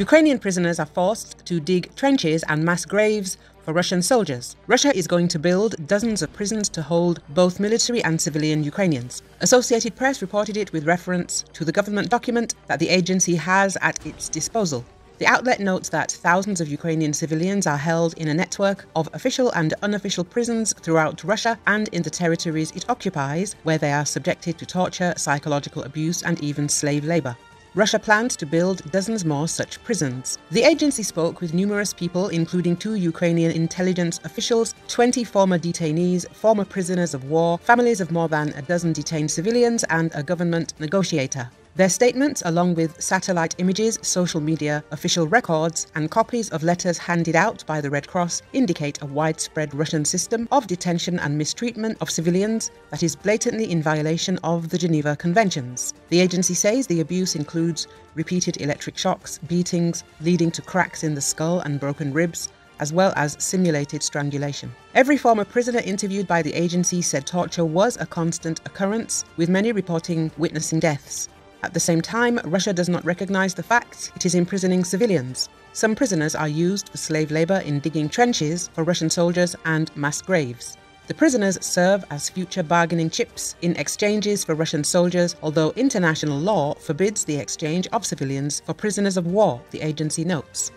Ukrainian prisoners are forced to dig trenches and mass graves for Russian soldiers. Russia is going to build dozens of prisons to hold both military and civilian Ukrainians. Associated Press reported it with reference to the government document that the agency has at its disposal. The outlet notes that thousands of Ukrainian civilians are held in a network of official and unofficial prisons throughout Russia and in the territories it occupies, where they are subjected to torture, psychological abuse, and even slave labor. Russia plans to build dozens more such prisons. The agency spoke with numerous people, including two Ukrainian intelligence officials, 20 former detainees, former prisoners of war, families of more than a dozen detained civilians, and a government negotiator. Their statements, along with satellite images, social media, official records, and copies of letters handed out by the Red Cross, indicate a widespread Russian system of detention and mistreatment of civilians that is blatantly in violation of the Geneva Conventions. The agency says the abuse includes repeated electric shocks, beatings, leading to cracks in the skull and broken ribs, as well as simulated strangulation. Every former prisoner interviewed by the agency said torture was a constant occurrence, with many reporting witnessing deaths. At the same time, Russia does not recognize the fact it is imprisoning civilians. Some prisoners are used for slave labor in digging trenches for Russian soldiers and mass graves. The prisoners serve as future bargaining chips in exchanges for Russian soldiers, although international law forbids the exchange of civilians for prisoners of war, the agency notes.